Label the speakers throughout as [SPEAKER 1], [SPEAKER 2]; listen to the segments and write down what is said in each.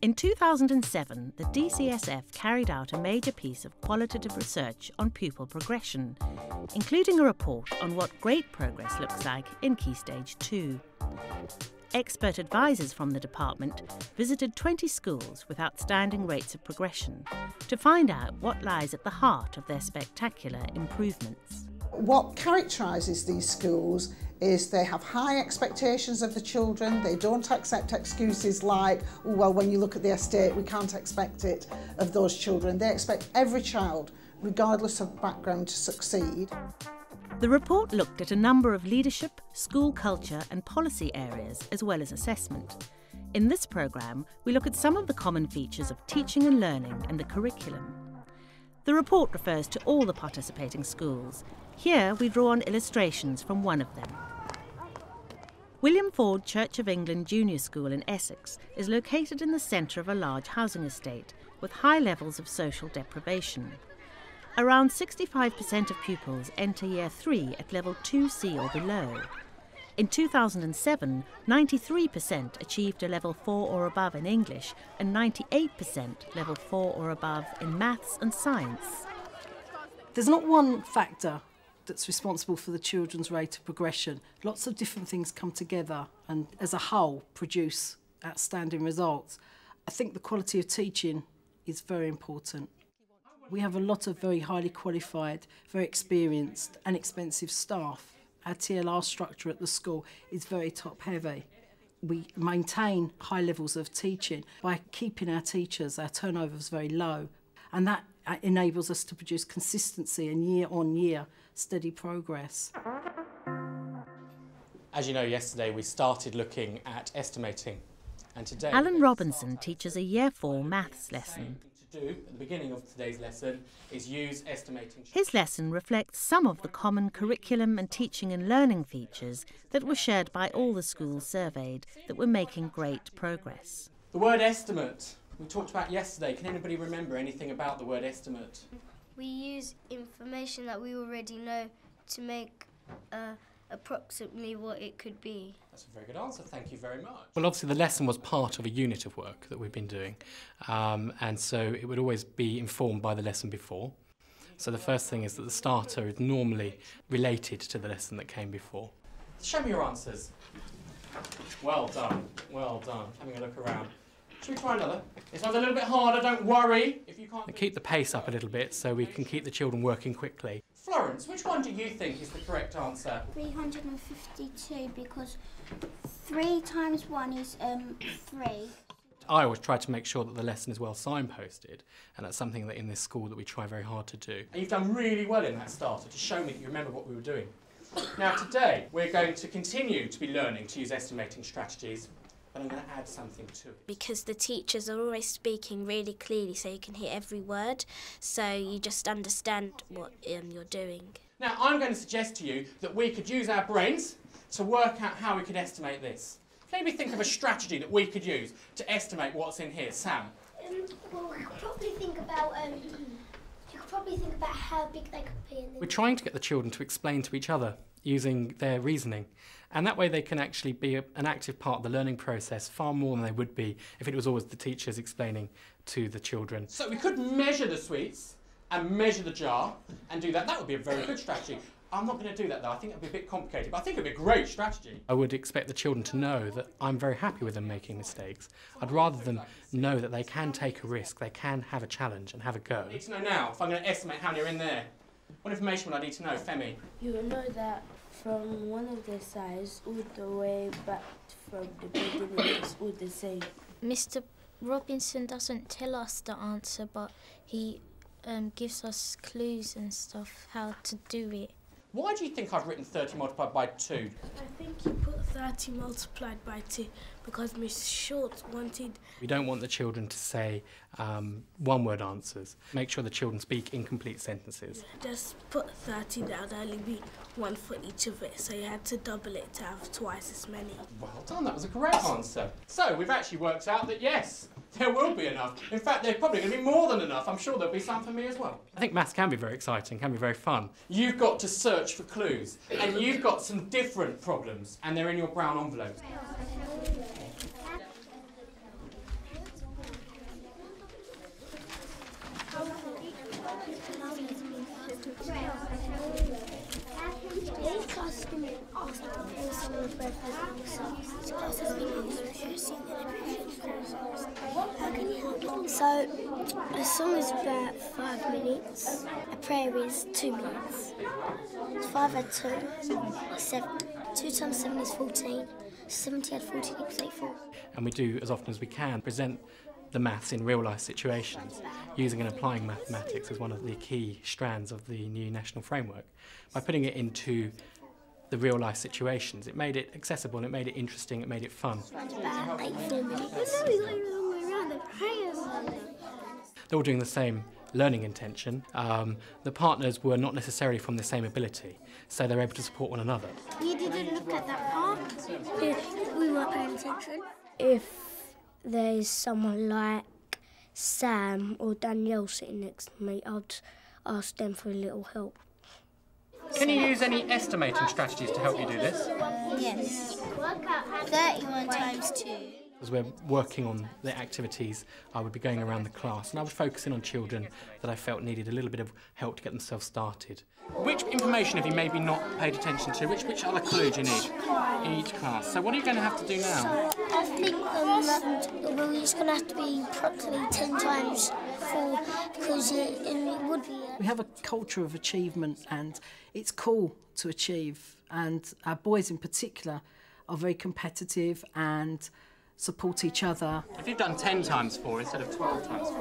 [SPEAKER 1] In 2007, the DCSF carried out a major piece of qualitative research on pupil progression, including a report on what great progress looks like in Key Stage 2. Expert advisors from the department visited 20 schools with outstanding rates of progression to find out what lies at the heart of their spectacular improvements.
[SPEAKER 2] What characterises these schools is they have high expectations of the children, they don't accept excuses like, oh, well, when you look at the estate, we can't expect it of those children. They expect every child, regardless of background, to succeed.
[SPEAKER 1] The report looked at a number of leadership, school culture, and policy areas, as well as assessment. In this programme, we look at some of the common features of teaching and learning and the curriculum. The report refers to all the participating schools. Here we draw on illustrations from one of them. William Ford Church of England Junior School in Essex is located in the centre of a large housing estate with high levels of social deprivation. Around 65% of pupils enter Year 3 at level 2C or below. In 2007, 93% achieved a level 4 or above in English and 98% level 4 or above in maths and science.
[SPEAKER 3] There's not one factor that's responsible for the children's rate of progression. Lots of different things come together and as a whole produce outstanding results. I think the quality of teaching is very important. We have a lot of very highly qualified, very experienced and expensive staff. Our TLR structure at the school is very top heavy. We maintain high levels of teaching by keeping our teachers, our turnovers very low, and that uh, enables us to produce consistency and year on year steady progress.
[SPEAKER 4] As you know, yesterday we started looking at estimating, and today.
[SPEAKER 1] Alan Robinson teaches a Year 4 maths lesson.
[SPEAKER 4] To do at the beginning of today's lesson is use estimating.
[SPEAKER 1] His lesson reflects some of the common curriculum and teaching and learning features that were shared by all the schools surveyed that were making great progress.
[SPEAKER 4] The word estimate we talked about yesterday. Can anybody remember anything about the word estimate?
[SPEAKER 5] We use information that we already know to make uh, approximately what it could be.
[SPEAKER 4] That's a very good answer. Thank you very much. Well, obviously, the lesson was part of a unit of work that we've been doing, um, and so it would always be informed by the lesson before. So the first thing is that the starter is normally related to the lesson that came before. Show me your answers. Well done. Well done. Having a look around. Should we try another? This one's a little bit harder, don't worry. If you can't keep the pace up a little bit so we can keep the children working quickly. Florence, which one do you think is the correct answer?
[SPEAKER 6] 352 because 3 times 1 is um, 3.
[SPEAKER 4] I always try to make sure that the lesson is well signposted, and that's something that in this school that we try very hard to do. And you've done really well in that starter to show me that you remember what we were doing. Now today, we're going to continue to be learning to use estimating strategies but I'm going to add something to it.
[SPEAKER 7] Because the teachers are always speaking really clearly so you can hear every word, so you just understand what um, you're doing.
[SPEAKER 4] Now, I'm going to suggest to you that we could use our brains to work out how we could estimate this. Maybe think of a strategy that we could use to estimate what's in here. Sam?
[SPEAKER 6] Um, well, we could probably think about... Um, you could probably think about how big they could be.
[SPEAKER 4] We're trying to get the children to explain to each other using their reasoning. And that way they can actually be a, an active part of the learning process far more than they would be if it was always the teachers explaining to the children. So we could measure the sweets and measure the jar and do that. That would be a very good strategy. I'm not going to do that though. I think it would be a bit complicated, but I think it would be a great strategy. I would expect the children to know that I'm very happy with them making mistakes. I'd rather them know that they can take a risk, they can have a challenge and have a go. I need to know now if I'm going to estimate how many are in there. What information would I need to know, Femi?
[SPEAKER 8] You will know that from one of the sides all the way back from the beginning it's all the same.
[SPEAKER 7] Mr. Robinson doesn't tell us the answer, but he um, gives us clues and stuff how to do it.
[SPEAKER 4] Why do you think I've written 30 multiplied by 2?
[SPEAKER 8] I think you put 30 multiplied by 2 because Miss Short wanted...
[SPEAKER 4] We don't want the children to say um, one-word answers. Make sure the children speak incomplete sentences.
[SPEAKER 8] Just put 30 down, only be one for each of it, so you had to double it to have twice as many.
[SPEAKER 4] Well done, that was a great answer. So we've actually worked out that yes, there will be enough. In fact, there's probably going to be more than enough. I'm sure there'll be some for me as well. I think maths can be very exciting, can be very fun. You've got to search for clues, and you've got some different problems, and they're in your brown envelope.
[SPEAKER 6] A song is about five minutes. A prayer is two minutes. It's five add two. Seven. Two times seven is 14. 70 add 14 equals 84.
[SPEAKER 4] And we do, as often as we can, present the maths in real life situations, using and applying mathematics as one of the key strands of the new national framework. By putting it into the real life situations, it made it accessible and it made it interesting, it made it fun.
[SPEAKER 6] About 84 minutes.
[SPEAKER 4] They're all doing the same learning intention. Um, the partners were not necessarily from the same ability, so they're able to support one another.
[SPEAKER 6] You didn't look at that part? we weren't paying attention.
[SPEAKER 8] If there's someone like Sam or Danielle sitting next to me, I'd ask them for a little help.
[SPEAKER 4] Can you use any estimating strategies to help you do this?
[SPEAKER 6] Yes. 31 times 2.
[SPEAKER 4] As we're working on the activities, I would be going around the class and I would focus in on children that I felt needed a little bit of help to get themselves started. Which information have you maybe not paid attention to? Which, which other clues do you need? in Each class. So what are you going to have to do now?
[SPEAKER 6] I think um, well, it's going to have to be approximately 10 times 4 because it, it would be.
[SPEAKER 3] We have a culture of achievement and it's cool to achieve and our boys in particular are very competitive and support each other.
[SPEAKER 4] If you've done 10 times 4 instead of 12 times 4,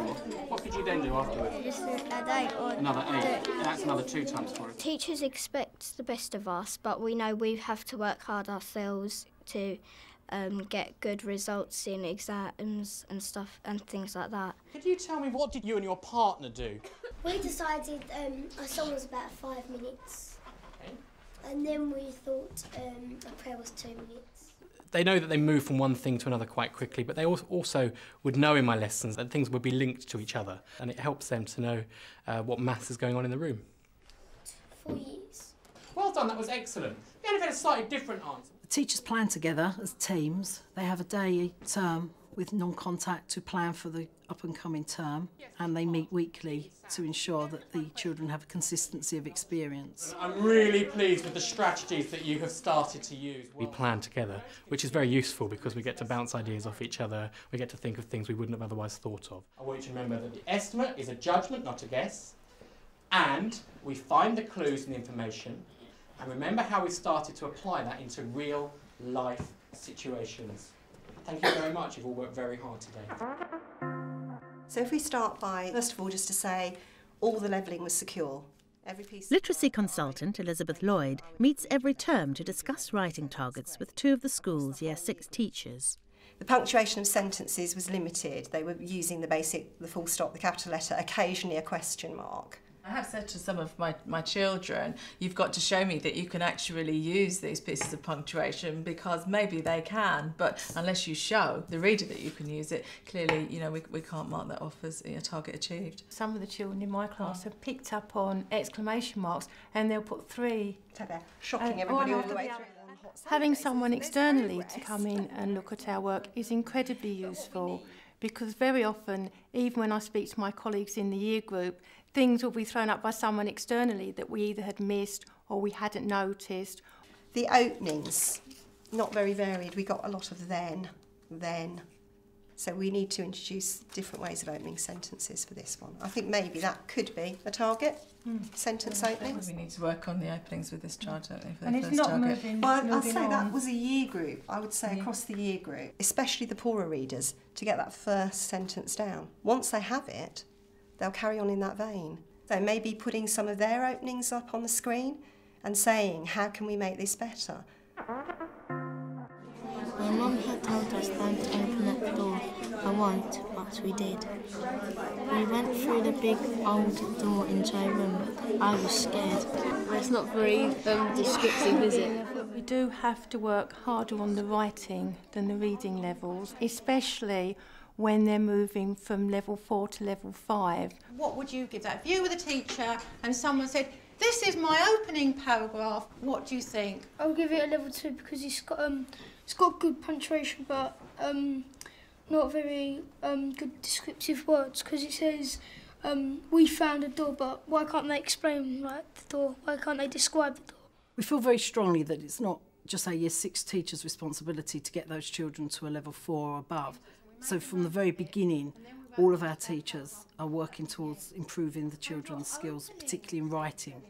[SPEAKER 4] what could you then do afterwards?
[SPEAKER 5] Just add 8 or
[SPEAKER 4] Another 8. That's another 2 times 4.
[SPEAKER 9] Teachers expect the best of us, but we know we have to work hard ourselves to um, get good results in exams and stuff and things like that.
[SPEAKER 4] Could you tell me what did you and your partner do?
[SPEAKER 6] We decided um, our song was about five minutes. And then we thought um, a prayer was two minutes.
[SPEAKER 4] They know that they move from one thing to another quite quickly, but they also would know in my lessons that things would be linked to each other, and it helps them to know uh, what maths is going on in the room.
[SPEAKER 6] Four years.
[SPEAKER 4] Well done, that was excellent. You only had a slightly different answer.
[SPEAKER 3] The teachers plan together as teams. They have a day term with non-contact to plan for the up-and-coming term and they meet weekly to ensure that the children have a consistency of experience.
[SPEAKER 4] I'm really pleased with the strategies that you have started to use. We plan together, which is very useful because we get to bounce ideas off each other, we get to think of things we wouldn't have otherwise thought of. I want you to remember that the estimate is a judgment, not a guess, and we find the clues and the information, and remember how we started to apply that into real life situations. Thank you very much. You've all worked very hard today.
[SPEAKER 10] So if we start by, first of all, just to say all the levelling was secure. Every piece
[SPEAKER 1] Literacy consultant Elizabeth Lloyd meets every term to discuss writing targets with two of the school's Year 6 teachers.
[SPEAKER 10] The punctuation of sentences was limited. They were using the basic, the full stop, the capital letter, occasionally a question mark.
[SPEAKER 11] I have said to some of my, my children, you've got to show me that you can actually use these pieces of punctuation because maybe they can, but unless you show the reader that you can use it, clearly, you know, we, we can't mark that off as a target achieved.
[SPEAKER 12] Some of the children in my class have picked up on exclamation marks and they'll put three.
[SPEAKER 10] So they're shocking oh, everybody all the way through.
[SPEAKER 12] Having someone externally to come in and look at our work is incredibly useful because very often, even when I speak to my colleagues in the year group, things will be thrown up by someone externally that we either had missed or we hadn't noticed.
[SPEAKER 10] The openings, not very varied. We got a lot of then, then. So we need to introduce different ways of opening sentences for this one. I think maybe that could be a target, mm. sentence yeah, openings.
[SPEAKER 11] We need to work on the openings with this child, don't we?
[SPEAKER 12] and it's not
[SPEAKER 11] target.
[SPEAKER 12] moving.
[SPEAKER 10] Well,
[SPEAKER 12] moving
[SPEAKER 10] I'd say
[SPEAKER 12] on.
[SPEAKER 10] that was a year group. I would say yeah. across the year group, especially the poorer readers, to get that first sentence down. Once they have it, they'll carry on in that vein. So maybe putting some of their openings up on the screen and saying, how can we make this better?
[SPEAKER 9] My mum had told us don't open that door. I won't, but we did. We went through the big old door into a room. I was scared.
[SPEAKER 13] It's not very um, descriptive, is it?
[SPEAKER 12] We do have to work harder on the writing than the reading levels, especially when they're moving from level four to level five.
[SPEAKER 14] What would you give that? If you were the teacher and someone said, this is my opening paragraph, what do you think?
[SPEAKER 6] I'll give it a level two because it's got um it's got good punctuation but um not very um good descriptive words because it says um we found a door but why can't they explain like the door? Why can't they describe the door?
[SPEAKER 3] We feel very strongly that it's not just a year six teacher's responsibility to get those children to a level four or above. So from the very beginning, all of our teachers are working towards improving the children's skills, particularly in writing.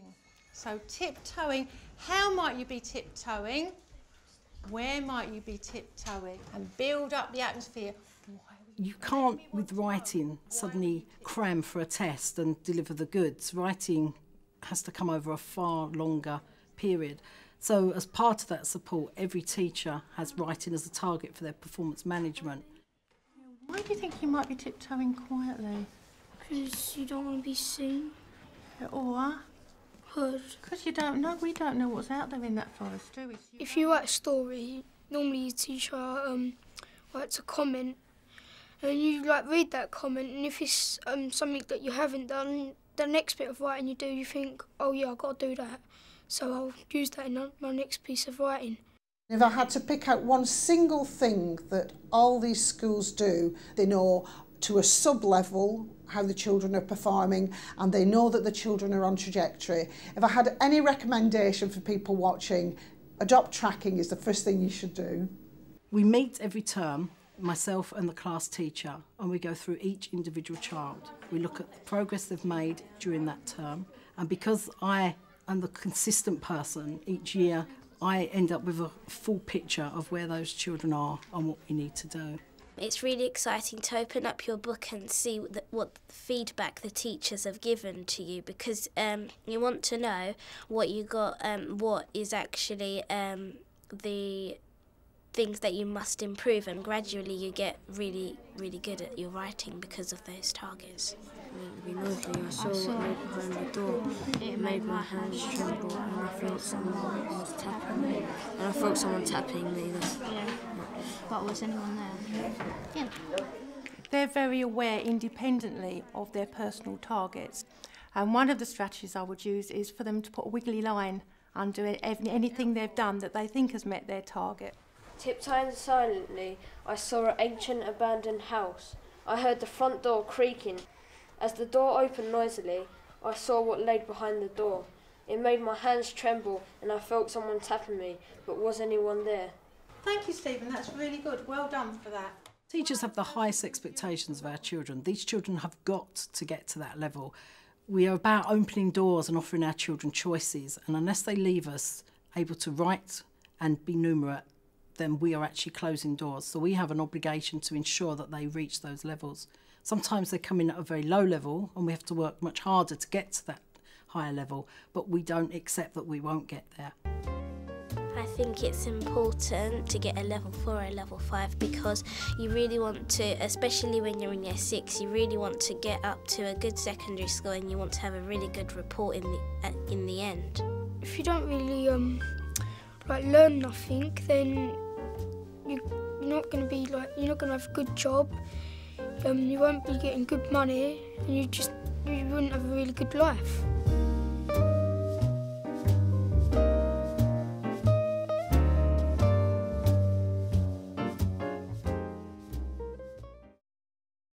[SPEAKER 14] So tiptoeing, how might you be tiptoeing? Where might you be tiptoeing? And build up the atmosphere.
[SPEAKER 3] You can't, with writing, suddenly cram for a test and deliver the goods. Writing has to come over a far longer period. So, as part of that support, every teacher has writing as a target for their performance management.
[SPEAKER 12] Do you think you might be tiptoeing quietly?
[SPEAKER 6] Because you don't want to be seen.
[SPEAKER 12] Or? Because you don't know, we don't know what's out there in that forest, do we?
[SPEAKER 6] If you write a story, normally your teacher um, writes a comment, and you like read that comment, and if it's um, something that you haven't done, the next bit of writing you do, you think, oh yeah, I've got to do that. So I'll use that in my next piece of writing.
[SPEAKER 2] If I had to pick out one single thing that all these schools do, they know to a sub level how the children are performing and they know that the children are on trajectory. If I had any recommendation for people watching, adopt tracking is the first thing you should do.
[SPEAKER 3] We meet every term, myself and the class teacher, and we go through each individual child. We look at the progress they've made during that term, and because I am the consistent person each year, I end up with a full picture of where those children are and what we need to do.
[SPEAKER 15] It's really exciting to open up your book and see what feedback the teachers have given to you because um, you want to know what you got, um, what is actually um, the things that you must improve, and gradually you get really, really good at your writing because of those targets.
[SPEAKER 16] Lovely. I saw it right behind the door. It made my hands tremble, and I felt someone was tapping me. And I felt someone tapping me.
[SPEAKER 17] Yeah. But was anyone there? Yeah.
[SPEAKER 12] They're very aware independently of their personal targets. And one of the strategies I would use is for them to put a wiggly line under anything they've done that they think has met their target.
[SPEAKER 18] Tiptoeing silently, I saw an ancient abandoned house. I heard the front door creaking. As the door opened noisily, I saw what lay behind the door. It made my hands tremble and I felt someone tapping me, but was anyone there?
[SPEAKER 14] Thank you, Stephen. That's really good. Well done for that.
[SPEAKER 3] Teachers have the highest expectations of our children. These children have got to get to that level. We are about opening doors and offering our children choices, and unless they leave us able to write and be numerate, then we are actually closing doors. So we have an obligation to ensure that they reach those levels. Sometimes they come in at a very low level and we have to work much harder to get to that higher level, but we don't accept that we won't get there.
[SPEAKER 15] I think it's important to get a level four or a level five because you really want to, especially when you're in year six, you really want to get up to a good secondary school and you want to have a really good report in the in the end.
[SPEAKER 6] If you don't really um like learn nothing, then you, you're not going to be like you're not going to have a good job. Um, you won't be getting good money, and you just you wouldn't have a really good life.